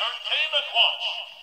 Entertainment Watch.